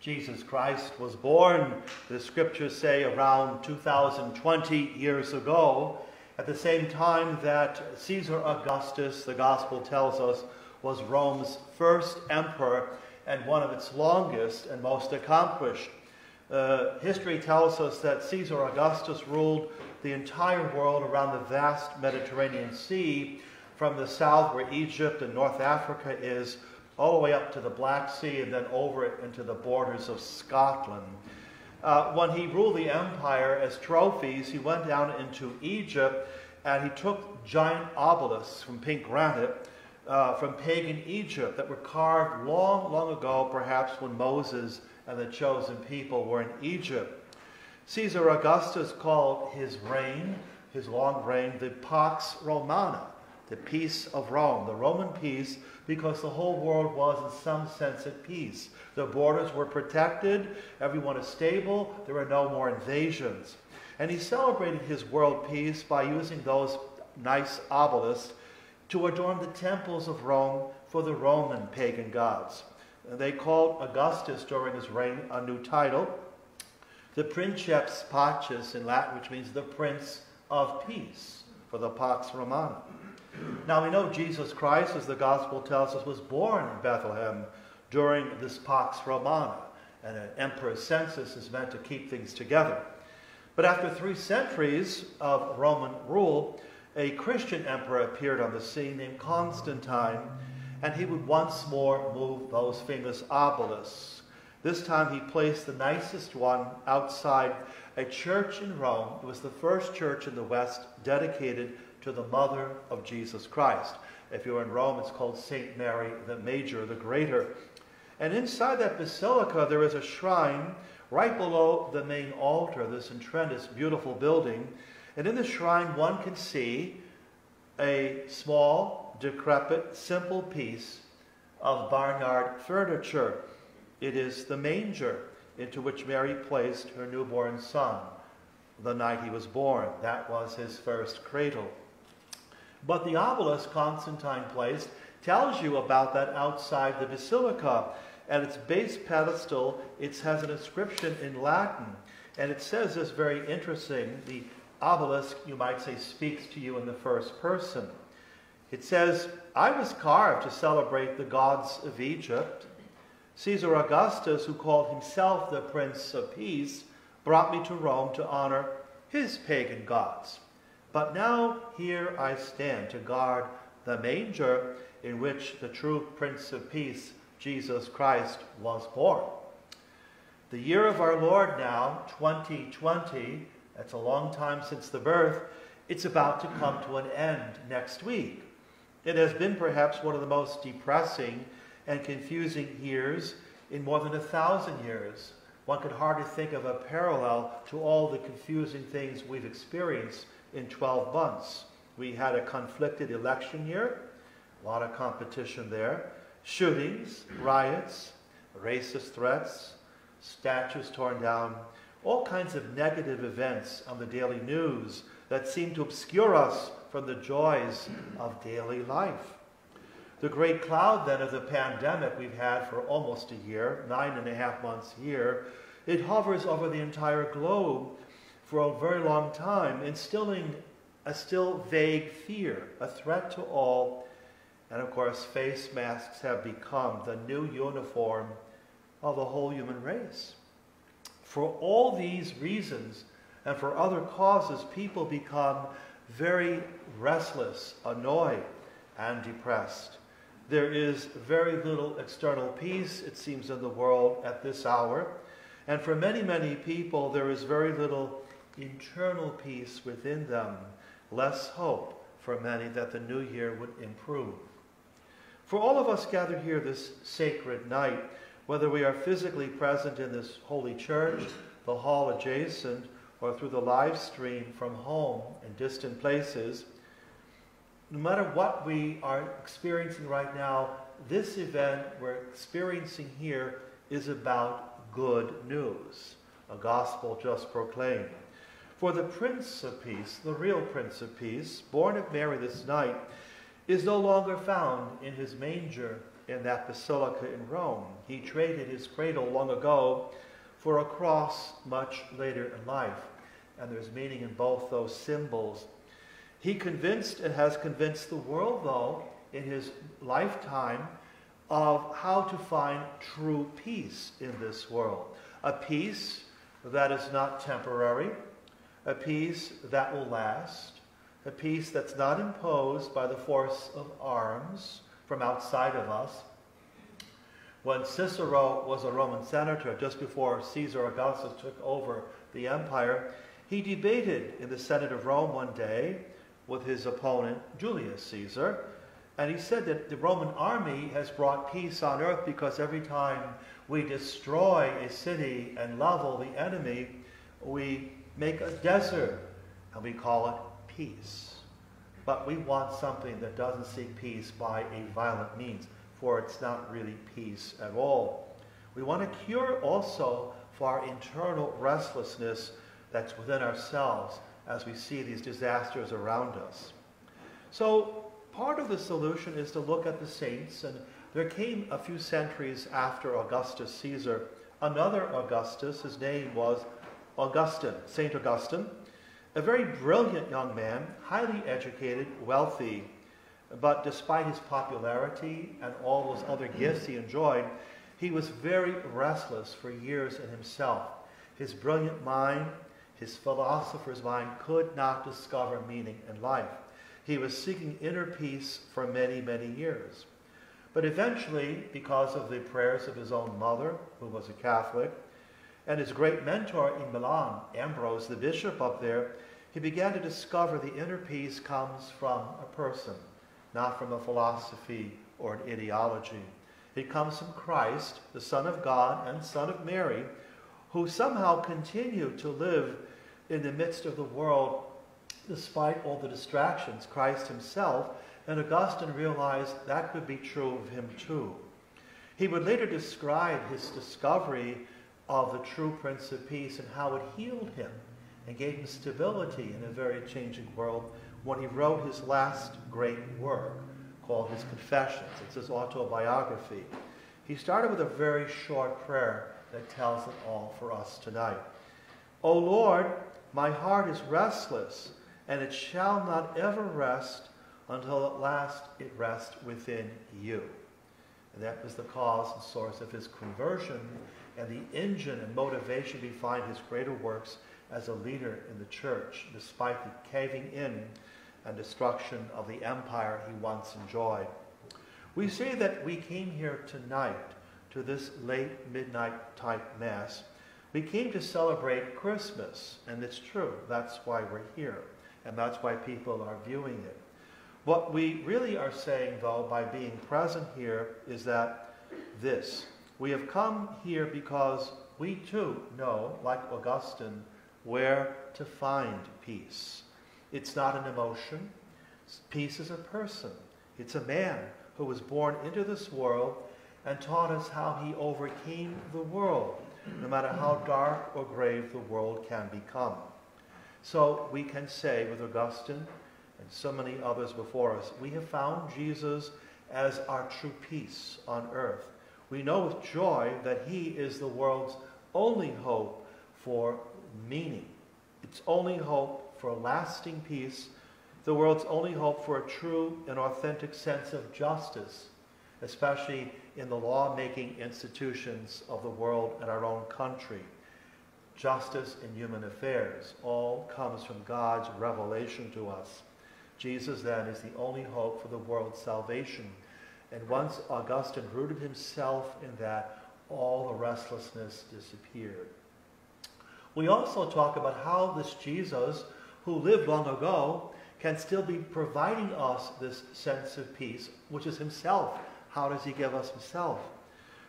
Jesus Christ was born, the scriptures say, around 2020 years ago, at the same time that Caesar Augustus, the gospel tells us, was Rome's first emperor and one of its longest and most accomplished. Uh, history tells us that Caesar Augustus ruled the entire world around the vast Mediterranean Sea, from the south where Egypt and North Africa is, all the way up to the Black Sea and then over it into the borders of Scotland. Uh, when he ruled the empire as trophies, he went down into Egypt and he took giant obelisks from pink granite uh, from pagan Egypt that were carved long, long ago, perhaps when Moses and the chosen people were in Egypt. Caesar Augustus called his reign, his long reign, the Pax Romana, the peace of Rome, the Roman peace, because the whole world was in some sense at peace. The borders were protected, everyone is stable, there were no more invasions. And he celebrated his world peace by using those nice obelisks to adorn the temples of Rome for the Roman pagan gods. They called Augustus during his reign a new title, the Princeps Pacis in Latin, which means the Prince of Peace, for the Pax Romana. Now we know Jesus Christ, as the Gospel tells us, was born in Bethlehem during this Pax Romana, and an emperor's census is meant to keep things together. But after three centuries of Roman rule, a Christian emperor appeared on the scene named Constantine, and he would once more move those famous obelisks. This time he placed the nicest one outside a church in Rome. It was the first church in the West dedicated to the mother of Jesus Christ. If you're in Rome, it's called St. Mary the Major, the Greater. And inside that basilica, there is a shrine right below the main altar, this tremendous, beautiful building. And in the shrine, one can see a small, decrepit, simple piece of barnyard furniture. It is the manger into which Mary placed her newborn son the night he was born. That was his first cradle. But the obelisk Constantine placed tells you about that outside the basilica. At its base pedestal, it has an inscription in Latin. And it says this very interesting. The obelisk, you might say, speaks to you in the first person. It says, I was carved to celebrate the gods of Egypt. Caesar Augustus, who called himself the Prince of Peace, brought me to Rome to honor his pagan gods. But now here I stand to guard the manger in which the true Prince of Peace, Jesus Christ, was born. The year of our Lord now, 2020, that's a long time since the birth, it's about to come to an end next week. It has been perhaps one of the most depressing and confusing years in more than a thousand years. One could hardly think of a parallel to all the confusing things we've experienced in 12 months. We had a conflicted election year, a lot of competition there, shootings, riots, racist threats, statues torn down, all kinds of negative events on the daily news that seem to obscure us from the joys of daily life. The great cloud then of the pandemic we've had for almost a year, nine and a half months here, it hovers over the entire globe for a very long time, instilling a still vague fear, a threat to all. And of course, face masks have become the new uniform of the whole human race. For all these reasons and for other causes, people become very restless, annoyed, and depressed. There is very little external peace, it seems, in the world at this hour. And for many, many people, there is very little internal peace within them, less hope for many that the new year would improve. For all of us gathered here this sacred night, whether we are physically present in this holy church, the hall adjacent, or through the live stream from home in distant places, no matter what we are experiencing right now, this event we're experiencing here is about good news, a gospel just proclaimed. For the Prince of Peace, the real Prince of Peace, born of Mary this night, is no longer found in his manger, in that basilica in Rome. He traded his cradle long ago for a cross much later in life. And there's meaning in both those symbols. He convinced and has convinced the world, though, in his lifetime of how to find true peace in this world. A peace that is not temporary, a peace that will last, a peace that's not imposed by the force of arms from outside of us. When Cicero was a Roman senator, just before Caesar Augustus took over the empire, he debated in the Senate of Rome one day with his opponent, Julius Caesar, and he said that the Roman army has brought peace on earth because every time we destroy a city and level the enemy, we make a desert and we call it peace. But we want something that doesn't seek peace by a violent means, for it's not really peace at all. We want a cure also for our internal restlessness that's within ourselves as we see these disasters around us. So part of the solution is to look at the saints, and there came a few centuries after Augustus Caesar another Augustus. His name was Augustine, St. Augustine, a very brilliant young man, highly educated, wealthy, but despite his popularity and all those other gifts he enjoyed, he was very restless for years in himself. His brilliant mind, his philosopher's mind could not discover meaning in life. He was seeking inner peace for many, many years. But eventually, because of the prayers of his own mother, who was a Catholic, and his great mentor in Milan, Ambrose, the bishop up there, he began to discover the inner peace comes from a person, not from a philosophy or an ideology. It comes from Christ, the Son of God and Son of Mary, who somehow continue to live in the midst of the world despite all the distractions, Christ himself, and Augustine realized that could be true of him too. He would later describe his discovery of the true Prince of Peace and how it healed him and gave him stability in a very changing world when he wrote his last great work called his Confessions. It's his autobiography. He started with a very short prayer that tells it all for us tonight. O Lord, my heart is restless and it shall not ever rest until at last it rests within you. And that was the cause and source of his conversion and the engine and motivation behind his greater works as a leader in the church, despite the caving in and destruction of the empire he once enjoyed. We say that we came here tonight to this late midnight type mass. We came to celebrate Christmas, and it's true, that's why we're here and that's why people are viewing it. What we really are saying, though, by being present here is that this. We have come here because we too know, like Augustine, where to find peace. It's not an emotion. Peace is a person. It's a man who was born into this world and taught us how he overcame the world, no matter how dark or grave the world can become. So we can say with Augustine and so many others before us, we have found Jesus as our true peace on earth. We know with joy that he is the world's only hope for meaning. Its only hope for lasting peace, the world's only hope for a true and authentic sense of justice, especially in the law-making institutions of the world and our own country justice in human affairs. All comes from God's revelation to us. Jesus then is the only hope for the world's salvation. And once Augustine rooted himself in that, all the restlessness disappeared. We also talk about how this Jesus, who lived long ago, can still be providing us this sense of peace, which is himself. How does he give us himself?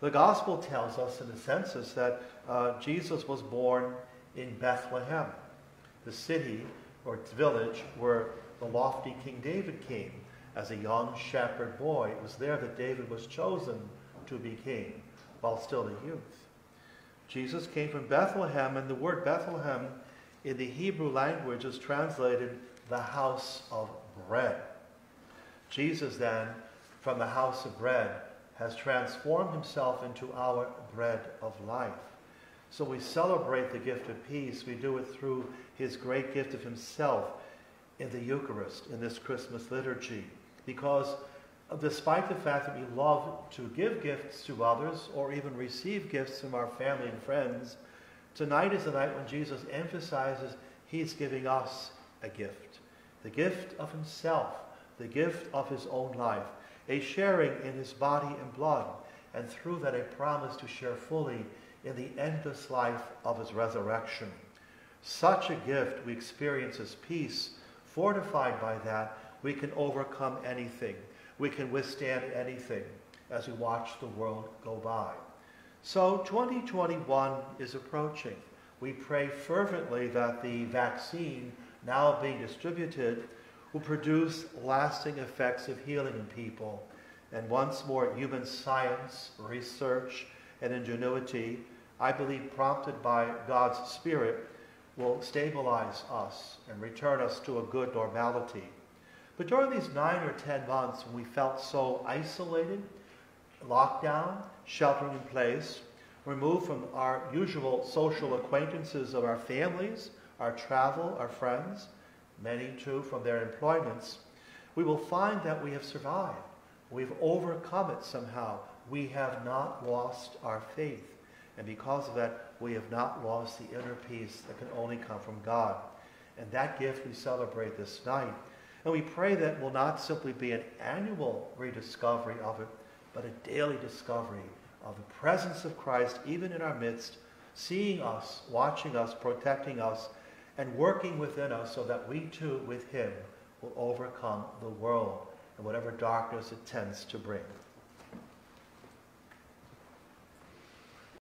The gospel tells us in the census that uh, Jesus was born in Bethlehem, the city or village where the lofty King David came as a young shepherd boy. It was there that David was chosen to be king while still a youth. Jesus came from Bethlehem, and the word Bethlehem in the Hebrew language is translated the house of bread. Jesus then, from the house of bread, has transformed himself into our bread of life. So we celebrate the gift of peace. We do it through his great gift of himself in the Eucharist, in this Christmas liturgy. Because despite the fact that we love to give gifts to others or even receive gifts from our family and friends, tonight is the night when Jesus emphasizes he's giving us a gift the gift of himself, the gift of his own life, a sharing in his body and blood, and through that a promise to share fully in the endless life of his resurrection. Such a gift we experience as peace. Fortified by that, we can overcome anything. We can withstand anything as we watch the world go by. So 2021 is approaching. We pray fervently that the vaccine now being distributed will produce lasting effects of healing in people. And once more, human science, research, and ingenuity, I believe prompted by God's Spirit, will stabilize us and return us to a good normality. But during these nine or ten months when we felt so isolated, locked down, sheltering in place, removed from our usual social acquaintances of our families, our travel, our friends, many too from their employments, we will find that we have survived. We've overcome it somehow. We have not lost our faith. And because of that, we have not lost the inner peace that can only come from God. And that gift we celebrate this night. And we pray that will not simply be an annual rediscovery of it, but a daily discovery of the presence of Christ even in our midst, seeing us, watching us, protecting us, and working within us so that we too, with him, will overcome the world and whatever darkness it tends to bring.